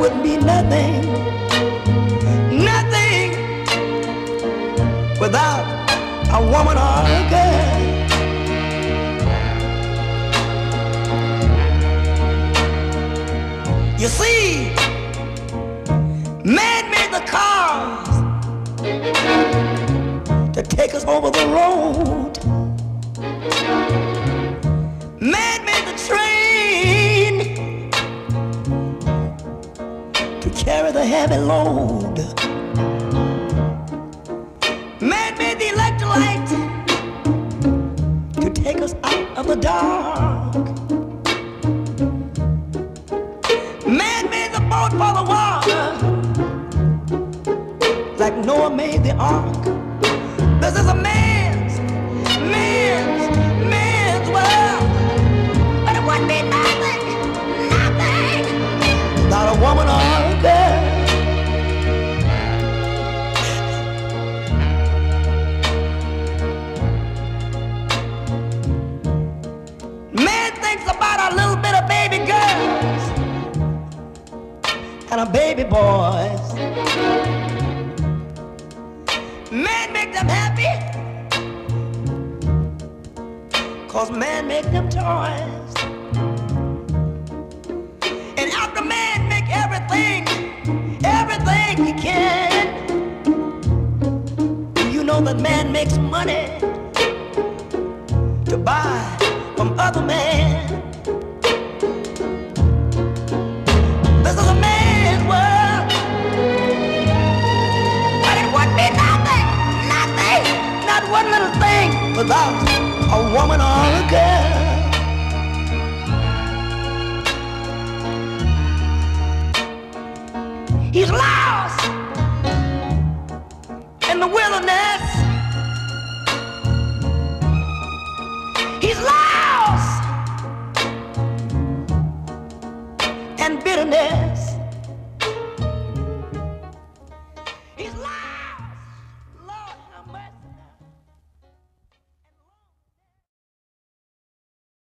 would be nothing, nothing without a woman or a girl. You see, man made the cars to take us over the road. Carry the heavy load. Man made the electric light to take us out of the dark. Man made the boat for the water, like Noah made the ark. Baby boys. Man make them happy, cause man make them toys. And after man make everything, everything he can, Do you know that man makes money to buy from other men. Without a woman or a girl. He's lost in the wilderness.